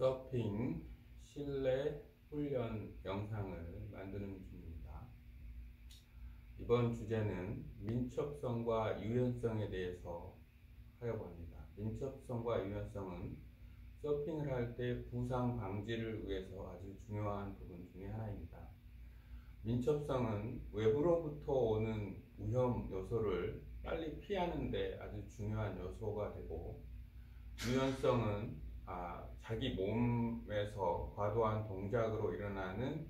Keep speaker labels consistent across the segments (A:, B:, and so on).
A: 서핑 실내 훈련 영상을 만드는 중입니다. 이번 주제는 민첩성과 유연성에 대해서 하려고 합니다. 민첩성과 유연성은 서핑을 할 때 부상 방지를 위해서 아주 중요한 부분 중에 하나입니다. 민첩성은 외부로부터 오는 위험 요소를 빨리 피하는 데 아주 중요한 요소가 되고 유연성은 아, 자기 몸에서 과도한 동작으로 일어나는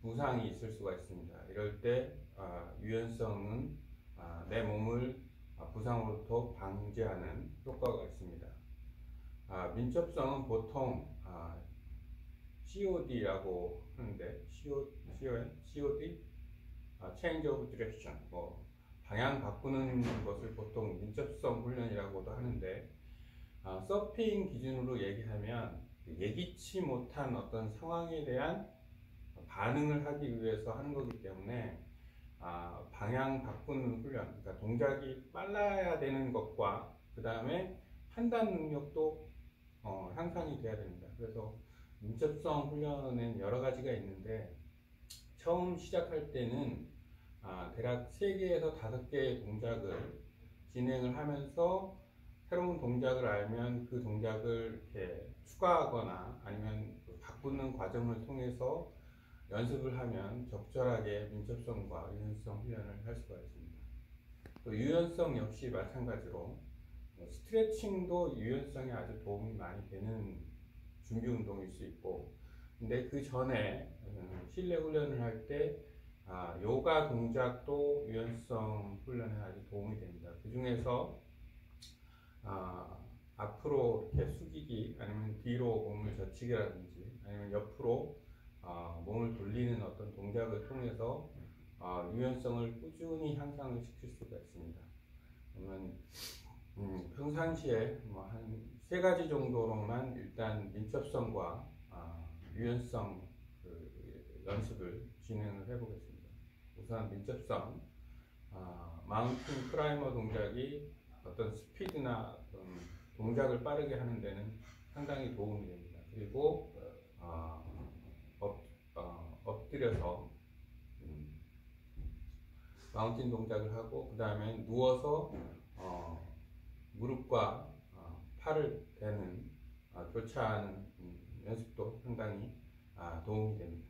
A: 부상이 있을 수가 있습니다. 이럴 때 아, 유연성은 아, 내 몸을 아, 부상으로부터 방지하는 효과가 있습니다. 아, 민첩성은 보통 아, COD라고 하는데 CO, COD, 아, Change of Direction, 뭐 방향 바꾸는 것을 보통 민첩성 훈련이라고도 하는데 아, 서핑 기준으로 얘기하면 예기치 못한 어떤 상황에 대한 반응을 하기 위해서 하는 거기 때문에 아, 방향 바꾸는 훈련, 그러니까 동작이 빨라야 되는 것과 그 다음에 판단 능력도 어, 향상이 돼야 됩니다. 그래서 민첩성 훈련은 여러 가지가 있는데 처음 시작할 때는 아, 대략 3개에서 5개의 동작을 진행을 하면서 새로운 동작을 알면 그 동작을 이렇게 추가하거나 아니면 그 바꾸는 과정을 통해서 연습을 하면 적절하게 민첩성과 유연성 훈련을 할 수가 있습니다. 또 유연성 역시 마찬가지로 뭐 스트레칭도 유연성에 아주 도움이 많이 되는 준비 운동일 수 있고 근데 그 전에 음, 실내 훈련을 할때 아, 요가 동작도 유연성 훈련에 아주 도움이 됩니다. 그 중에서 아, 앞으로 이렇게 숙이기 아니면 뒤로 몸을 젖히기라든지 아니면 옆으로 아, 몸을 돌리는 어떤 동작을 통해서 아, 유연성을 꾸준히 향상을 시킬 수가 있습니다. 그러면 음, 평상시에 뭐 한 세 가지 정도로만 일단 민첩성과 아, 유연성 그 연습을 진행을 해보겠습니다. 우선 민첩성, 아, mountain climber 동작이 어떤 스피드나 어떤 동작을 빠르게 하는 데는 상당히 도움이 됩니다. 그리고 어, 엎, 어, 엎드려서 음, mountain 동작을 하고 그 다음에 누워서 어, 무릎과 어, 팔을 대는 어, 교차하는 음, 연습도 상당히 아, 도움이 됩니다.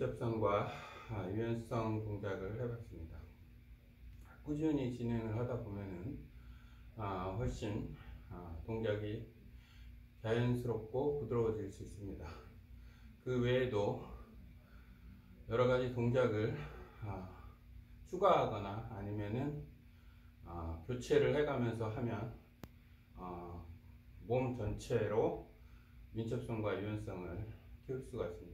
A: 민첩성과 아, 유연성 동작을 해봤습니다. 꾸준히 진행을 하다 보면은 아, 훨씬 아, 동작이 자연스럽고 부드러워질 수 있습니다. 그 외에도 여러 가지 동작을 추가하거나 아니면은 교체를 해가면서 하면 몸 전체로 민첩성과 유연성을 키울 수가 있습니다.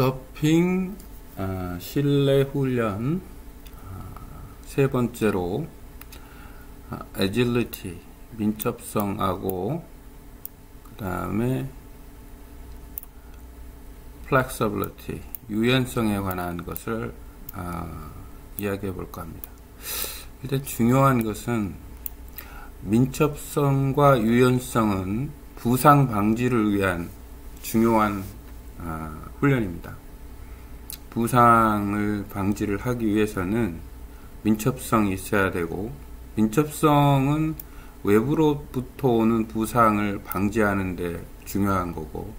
A: 서핑 아, 실내 훈련 아, 세 번째로 아, 애질리티 민첩성하고 그 다음에 flexibility 유연성에 관한 것을 아, 이야기해 볼까 합니다. 일단 중요한 것은 민첩성과 유연성은 부상 방지를 위한 중요한 아, 훈련입니다. 부상을 방지를 하기 위해서는 민첩성이 있어야 되고 민첩성은 외부로부터 오는 부상을 방지하는 데 중요한 거고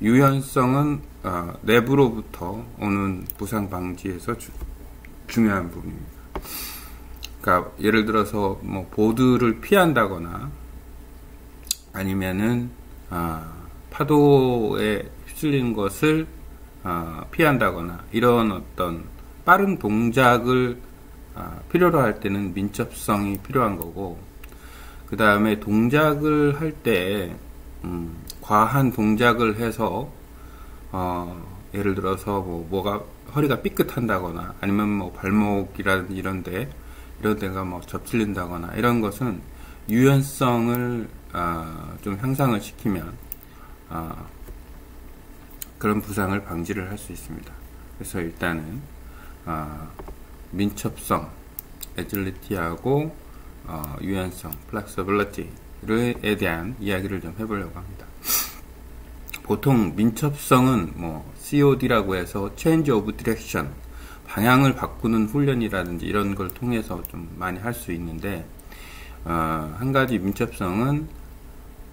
A: 유연성은 어, 내부로부터 오는 부상 방지에서 주, 중요한 부분입니다. 그러니까 예를 들어서 뭐 보드를 피한다거나 아니면은 어, 파도에 휩쓸리는 것을 어, 피한다거나 이런 어떤 빠른 동작을 어, 필요로 할 때는 민첩성이 필요한 거고 그 다음에 동작을 할때 음, 과한 동작을 해서 어, 예를 들어서 뭐 뭐가 허리가 삐끗한다거나 아니면 뭐 발목이라든지 이런데 이런 데가 뭐 접질린다거나 이런 것은 유연성을 어, 좀 향상을 시키면 어, 그런 부상을 방지를 할 수 있습니다. 그래서 일단은 어, 민첩성, agility하고 어, 유연성, flexibility에 대한 이야기를 좀 해보려고 합니다. 보통 민첩성은 뭐 COD라고 해서 Change of Direction 방향을 바꾸는 훈련이라든지 이런 걸 통해서 좀 많이 할 수 있는데 어, 한 가지 민첩성은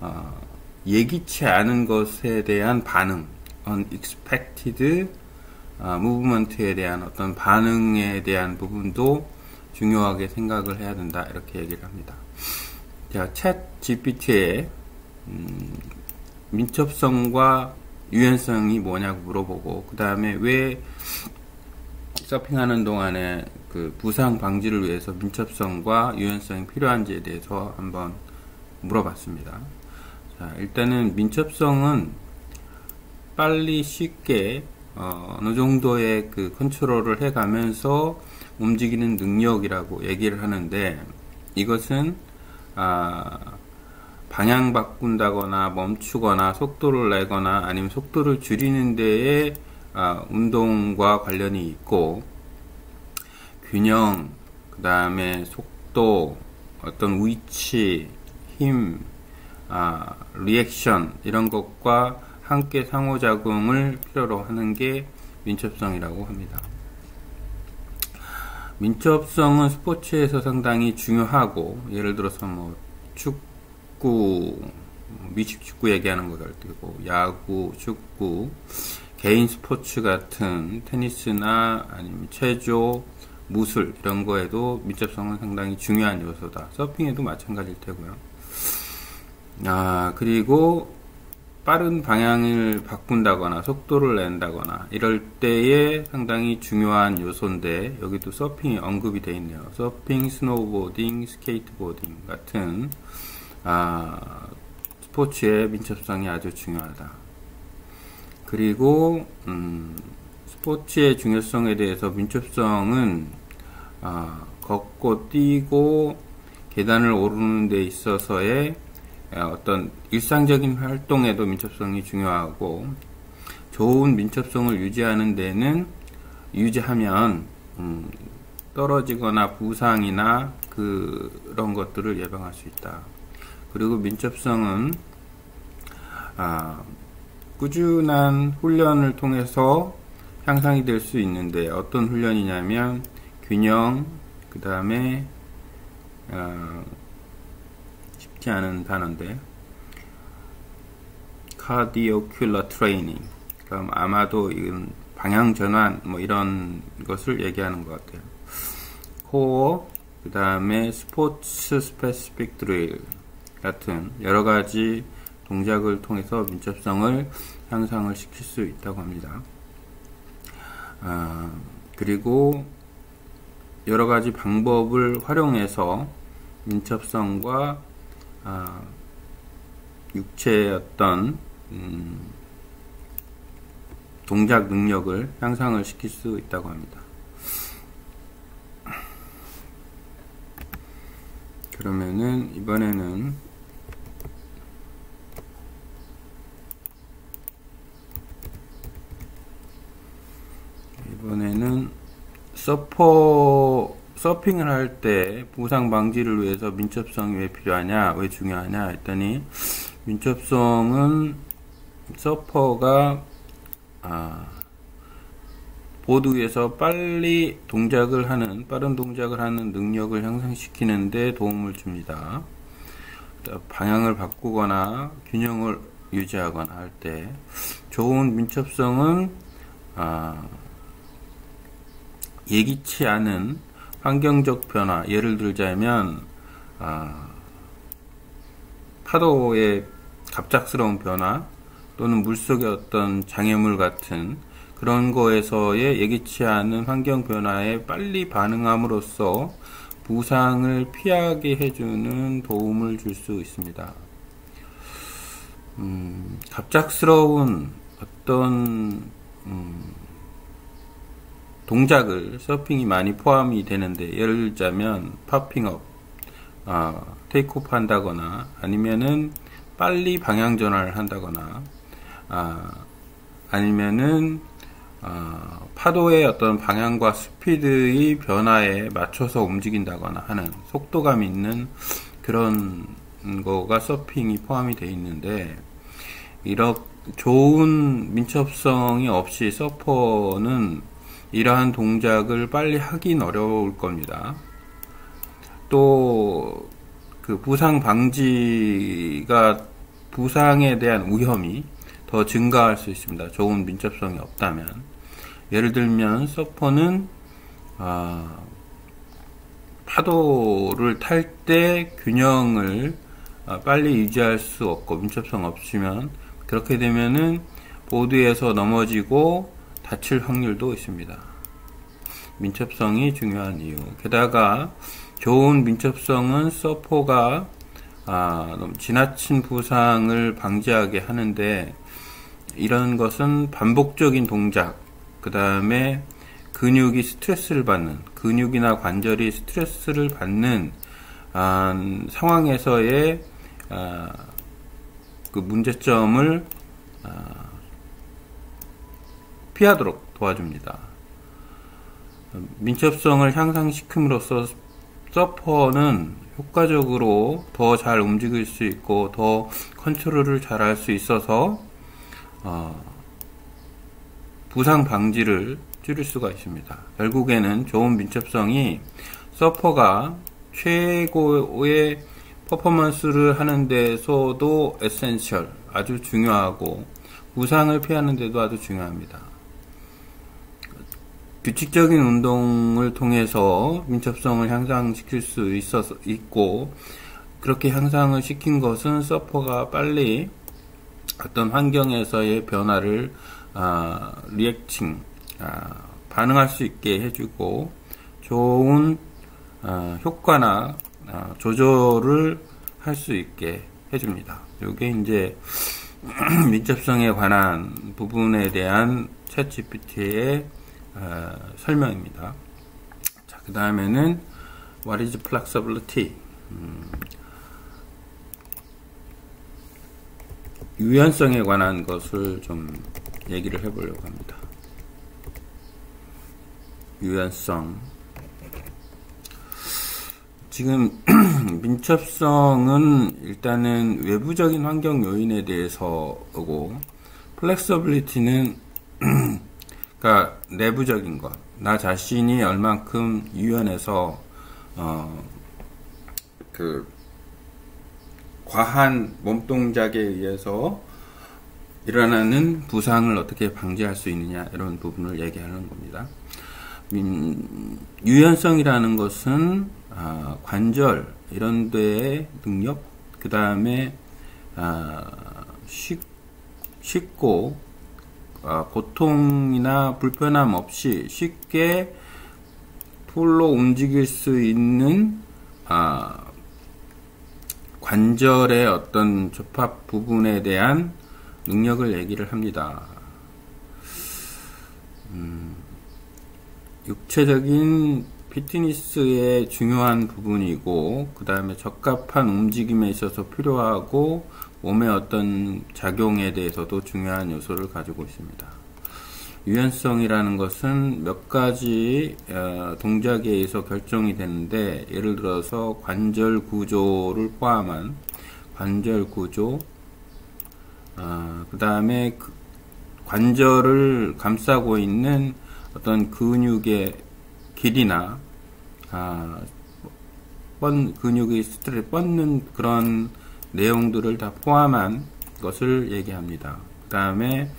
A: 어, 예기치 않은 것에 대한 반응, unexpected 어, movement에 대한 어떤 반응에 대한 부분도 중요하게 생각을 해야 된다 이렇게 얘기를 합니다. 자, 챗 GPT에 음, 민첩성과 유연성이 뭐냐고 물어보고 그 다음에 왜 서핑하는 동안에 그 부상 방지를 위해서 민첩성과 유연성이 필요한지에 대해서 한번 물어봤습니다. 자, 일단은 민첩성은 빨리 쉽게 어, 느 정도의 그 컨트롤을 해가면서 움직이는 능력이라고 얘기를 하는데 이것은 아, 방향 바꾼다거나 멈추거나 속도를 내거나 아니면 속도를 줄이는 데에 아, 운동과 관련이 있고 균형 그 다음에 속도 어떤 위치 힘 아, 리액션 이런 것과 함께 상호작용을 필요로 하는 게 민첩성이라고 합니다. 민첩성은 스포츠에서 상당히 중요하고 예를 들어서 뭐 축구 미식 축구 얘기하는 거갈 때고 야구, 축구, 개인 스포츠 같은 테니스나 아니면 체조, 무술 이런 거에도 민첩성은 상당히 중요한 요소다. 서핑에도 마찬가지일 테고요. 아 그리고 빠른 방향을 바꾼다거나 속도를 낸다거나 이럴 때에 상당히 중요한 요소인데 여기도 서핑이 언급이 되어 있네요. 서핑, 스노보딩, 스케이트보딩 같은 아, 스포츠의 민첩성이 아주 중요하다. 그리고 음, 스포츠의 중요성에 대해서 민첩성은 아, 걷고 뛰고 계단을 오르는 데 있어서의 어떤 일상적인 활동에도 민첩성이 중요하고 좋은 민첩성을 유지하는 데는 유지하면 음, 떨어지거나 부상이나 그런 것들을 예방할 수 있다. 그리고 민첩성은 아, 꾸준한 훈련을 통해서 향상이 될 수 있는데 어떤 훈련이냐면 균형 그 다음에 어, 쉽지 않은 단어인데 cardiovascular training 그럼 아마도 이건 방향 전환 뭐 이런 것을 얘기하는 것 같아요 core 그 다음에 sports specific drill 같은 여러 가지 동작을 통해서 민첩성을 향상을 시킬 수 있다고 합니다. 아, 그리고 여러 가지 방법을 활용해서 민첩성과 아, 육체의 어떤 음, 동작 능력을 향상을 시킬 수 있다고 합니다. 그러면은 이번에는 이번에는 서퍼 서핑을 할 때 부상 방지를 위해서 민첩성이 왜 필요하냐 왜 중요하냐 했더니 민첩성은 서퍼가 아, 보드 위에서 빨리 동작을 하는 빠른 동작을 하는 능력을 향상시키는데 도움을 줍니다. 방향을 바꾸거나 균형을 유지하거나 할 때 좋은 민첩성은 아, 예기치 않은 환경적 변화 예를 들자면 아, 파도의 갑작스러운 변화 또는 물속의 어떤 장애물 같은 그런 거에서의 예기치 않은 환경 변화에 빨리 반응함으로써 부상을 피하게 해주는 도움을 줄 수 있습니다. 음, 갑작스러운 어떤 음, 동작을 서핑이 많이 포함이 되는데 예를 들자면 파핑업, 아, 테이크오프 한다거나 아니면은 빨리 방향 전환을 한다거나 아, 아니면은 어, 파도의 어떤 방향과 스피드의 변화에 맞춰서 움직인다거나 하는 속도감 있는 그런 거가 서핑이 포함이 되어 있는데 이런 좋은 민첩성이 없이 서퍼는 이러한 동작을 빨리 하긴 어려울 겁니다. 또 그 부상 방지가 부상에 대한 위험이 더 증가할 수 있습니다. 좋은 민첩성이 없다면. 예를 들면 서퍼는 아, 파도를 탈 때 균형을 아, 빨리 유지할 수 없고 민첩성 없으면 그렇게 되면은 보드에서 넘어지고 다칠 확률도 있습니다. 민첩성이 중요한 이유. 게다가 좋은 민첩성은 서퍼가 아, 지나친 부상을 방지하게 하는데 이런 것은 반복적인 동작, 그 다음에 근육이 스트레스를 받는 근육이나 관절이 스트레스를 받는 아, 상황에서의 아, 그 문제점을 아, 피하도록 도와줍니다. 민첩성을 향상시킴으로써 서퍼는 효과적으로 더 잘 움직일 수 있고 더 컨트롤을 잘 할 수 있어서 어, 부상 방지를 줄일 수가 있습니다. 결국에는 좋은 민첩성이 서퍼가 최고의 퍼포먼스를 하는 데서도 essential 아주 중요하고 부상을 피하는 데도 아주 중요합니다. 규칙적인 운동을 통해서 민첩성을 향상시킬 수 있어서 있고 그렇게 향상을 시킨 것은 서퍼가 빨리 어떤 환경에서의 변화를 아, 리액팅 아, 반응할 수 있게 해주고 좋은 아, 효과나 아, 조절을 할 수 있게 해줍니다. 이게 이제 민첩성에 관한 부분에 대한 챗 GPT의 아, 설명입니다. 자, 그 다음에는 What is flexibility? 음, 유연성에 관한 것을 좀 얘기를 해보려고 합니다. 유연성. 지금 민첩성은 일단은 외부적인 환경 요인에 대해서고 flexibility는 그러니까 내부적인 것. 나 자신이 얼만큼 유연해서 어, 그 과한 몸 동작에 의해서 일어나는 부상을 어떻게 방지할 수 있느냐 이런 부분을 얘기하는 겁니다. 음, 유연성이라는 것은 아, 관절 이런 데의 능력, 그 다음에 아, 쉽, 쉽고 아, 고통이나 불편함 없이 쉽게 풀로 움직일 수 있는 아, 관절의 어떤 접합 부분에 대한 능력을 얘기를 합니다. 음, 육체적인 피트니스의 중요한 부분이고 그 다음에 적합한 움직임에 있어서 필요하고 몸의 어떤 작용에 대해서도 중요한 요소를 가지고 있습니다. 유연성이라는 것은 몇 가지 어, 동작에 의해서 결정이 되는데 예를 들어서 관절 구조를 포함한 관절 구조 어, 그 다음에 그 관절을 감싸고 있는 어떤 근육의 길이나 아, 번 근육의 스트레 뻗는 그런 내용들을 다 포함한 것을 얘기합니다. 그 다음에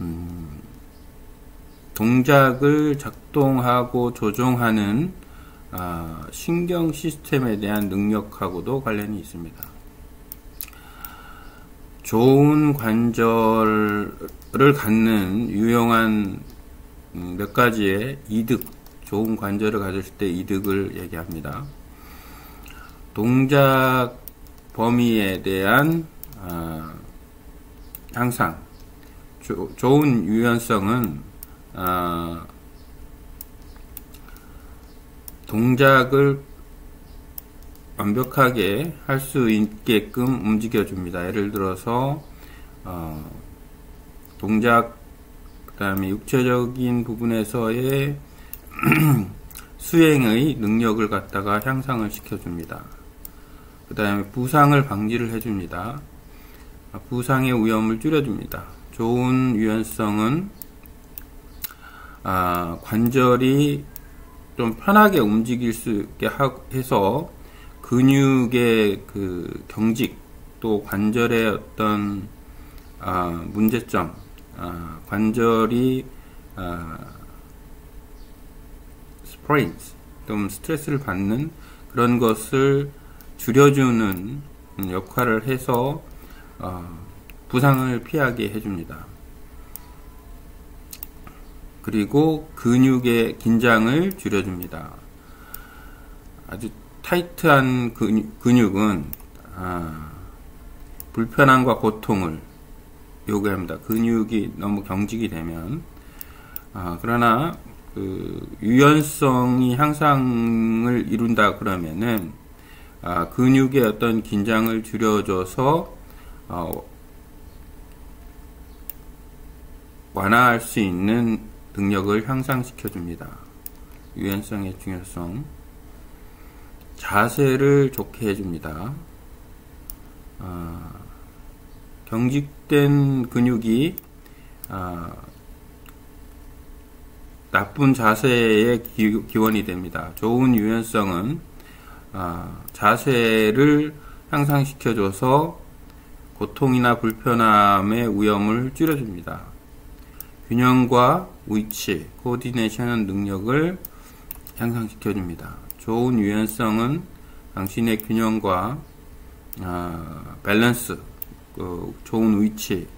A: 음, 동작을 작동하고 조종하는 아, 신경 시스템에 대한 능력하고도 관련이 있습니다. 좋은 관절을 갖는 유용한 음, 몇 가지의 이득, 좋은 관절을 가졌을 때 이득을 얘기합니다. 동작 범위에 대한 어, 항상 조, 좋은 유연성은 어, 동작을 완벽하게 할 수 있게끔 움직여 줍니다. 예를 들어서 어, 동작 그 다음에 육체적인 부분에서의 수행의 능력을 갖다가 향상을 시켜줍니다. 그 다음에 부상을 방지를 해줍니다. 부상의 위험을 줄여줍니다. 좋은 유연성은 아, 관절이 좀 편하게 움직일 수 있게 해서 근육의 그 경직 또 관절의 어떤 아, 문제점 아, 관절이 아, sprains 좀 스트레스를 받는 그런 것을 줄여주는 역할을 해서 어, 부상을 피하게 해줍니다. 그리고 근육의 긴장을 줄여줍니다. 아주 타이트한 근육, 은 아, 불편함과 고통을 요구합니다. 근육이 너무 경직이 되면 아, 그러나 그 유연성이 향상을 이룬다 그러면은 아, 근육의 어떤 긴장을 줄여줘서 어, 완화할 수 있는 능력을 향상시켜 줍니다. 유연성의 중요성. 자세를 좋게 해줍니다. 아, 경직된 근육이 아, 나쁜 자세의 기, 원이 됩니다. 좋은 유연성은 아, 자세를 향상시켜줘서 고통이나 불편함의 위험을 줄여줍니다. 균형과 위치, 코디네이션 능력을 향상시켜줍니다. 좋은 유연성은 당신의 균형과 아, 밸런스, 그 좋은 위치를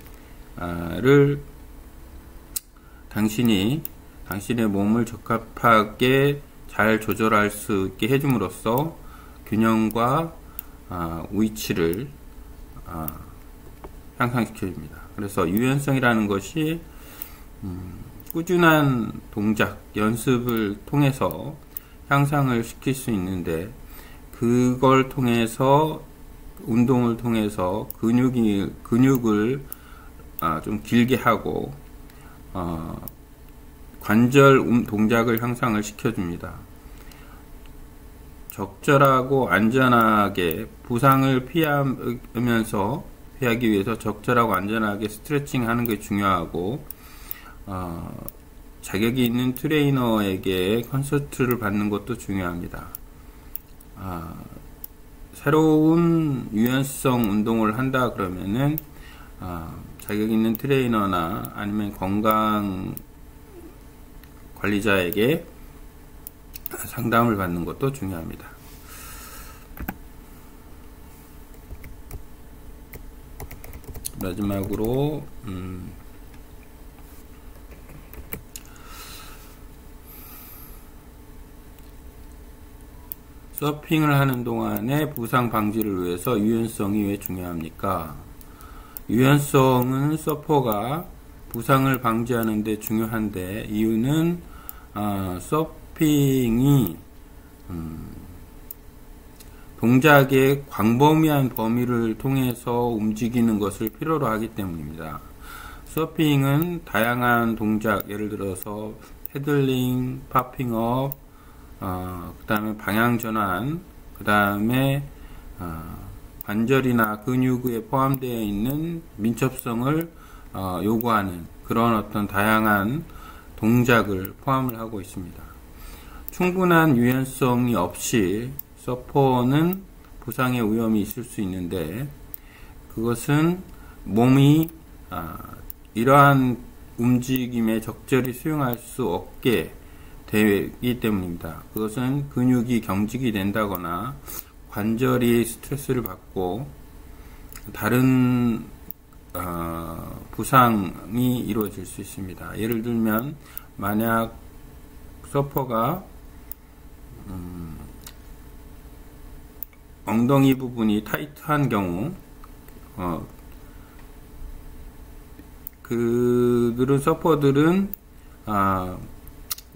A: 당신이 당신의 몸을 적합하게 잘 조절할 수 있게 해줌으로써 균형과 아, 위치를 아, 향상시켜줍니다. 그래서 유연성이라는 것이 음, 꾸준한 동작, 연습을 통해서 향상을 시킬 수 있는데 그걸 통해서 운동을 통해서 근육이 근육을 아, 좀 길게 하고 어, 관절 음, 동작을 향상을 시켜줍니다. 적절하고 안전하게 부상을 피하면서
B: 피하기 위해서 적절하고 안전하게 스트레칭 하는 게 중요하고, 어, 자격이 있는 트레이너에게 컨설트를 받는 것도 중요합니다. 아, 새로운 유연성 운동을 한다 그러면은 아, 자격 있는 트레이너나 아니면 건강 관리자에게 상담을 받는 것도 중요합니다. 마지막으로 음, 서핑을 하는 동안에 부상 방지를 위해서 유연성이 왜 중요합니까? 유연성은 서퍼가 부상을 방지하는 데 중요한데 이유는 어, 서 핑이 음, 동작의 광범위한 범위를 통해서 움직이는 것을 필요로 하기 때문입니다. 서핑은 다양한 동작, 예를 들어서 패들링, 파핑업, 어, 그 다음에 방향 전환, 그 다음에 어, 관절이나 근육에 포함되어 있는 민첩성을 어, 요구하는 그런 어떤 다양한 동작을 포함을 하고 있습니다. 충분한 유연성이 없이 서퍼는 부상의 위험이 있을 수 있는데 그것은 몸이 아, 이러한 움직임에 적절히 수용할 수 없게 되기 때문입니다. 그것은 근육이 경직이 된다거나 관절이 스트레스를 받고 다른 어, 부상이 이루어질 수 있습니다. 예를 들면 만약 서퍼가 음, 엉덩이 부분이 타이트한 경우 어, 그들은 서퍼들은 아,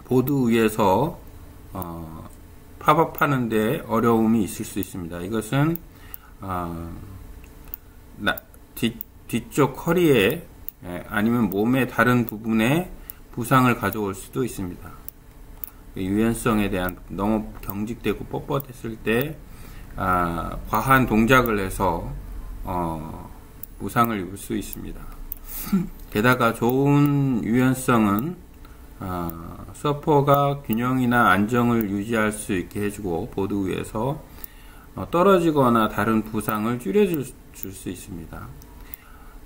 B: 보드 위에서 어, 팝업하는데 어려움이 있을 수 있습니다. 이것은 어, 나, 뒤, 뒤쪽 허리에 예, 아니면 몸의 다른 부분에 부상을 가져올 수도 있습니다. 유연성에 대한 너무 경직되고 뻣뻣했을 때 아, 과한 동작을 해서 어, 부상을 입을 수 있습니다. 게다가 좋은 유연성은 아, 서퍼가 균형이나 안정을 유지할 수 있게 해주고 보드 위에서 어, 떨어지거나 다른 부상을 줄여줄 수 있습니다.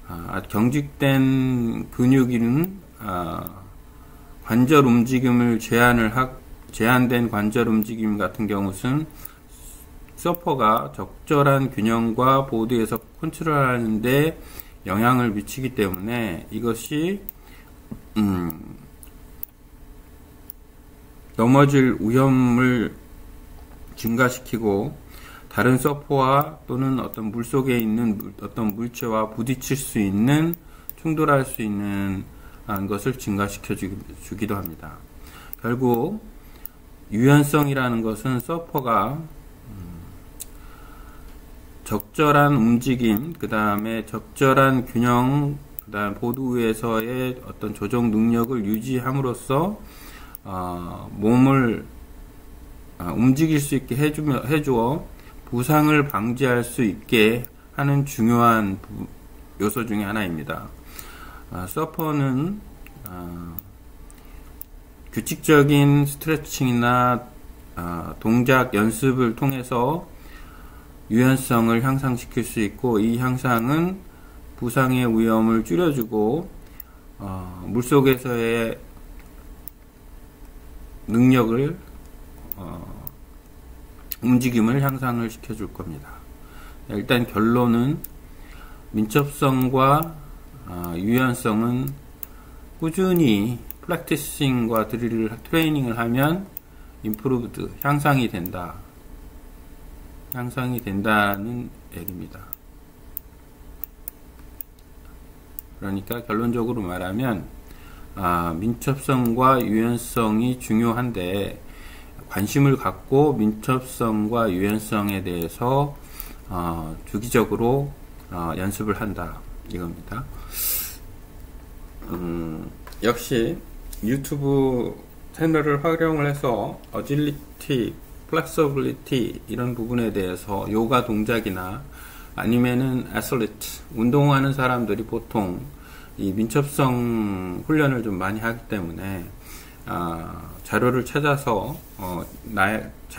B: 아, 경직된 근육은 아, 관절 움직임을 제한을 하, 제한된 관절 움직임 같은 경우는 서퍼가 적절한 균형과 보드에서 컨트롤하는데 영향을 미치기 때문에 이것이 음, 넘어질 위험을 증가시키고 다른 서퍼와 또는 어떤 물 속에 있는 어떤 물체와 부딪힐 수 있는 충돌할 수 있는 것을 증가시켜 주기도 합니다. 결국 유연성이라는 것은 서퍼가 음, 적절한 움직임, 그 다음에 적절한 균형, 그 다음 보드 위에서의 어떤 조정 능력을 유지함으로써 어, 몸을 어, 움직일 수 있게 해주며, 해주어 부상을 방지할 수 있게 하는 중요한 부, 요소 중의 하나입니다. 어, 서퍼는 어, 규칙적인 스트레칭이나 어, 동작 연습을 통해서 유연성을 향상시킬 수 있고 이 향상은 부상의 위험을 줄여주고 어, 물속에서의 능력을 어, 움직임을 향상을 시켜줄 겁니다. 일단 결론은 민첩성과 어, 유연성은 꾸준히 플렉티싱과 드릴을 트레이닝을 하면 임프루브드 향상이 된다. 향상이 된다는 얘기입니다. 그러니까 결론적으로 말하면 아, 민첩성과 유연성이 중요한데 관심을 갖고 민첩성과 유연성에 대해서 어, 주기적으로 어, 연습을 한다 이겁니다. 음, 역시 유튜브 채널을 활용을 해서 agility, flexibility 이런 부분에 대해서 요가 동작이나 아니면은 애슬리트 운동하는 사람들이 보통 이 민첩성 훈련을 좀 많이 하기 때문에 아, 자료를 찾아서 어, 나의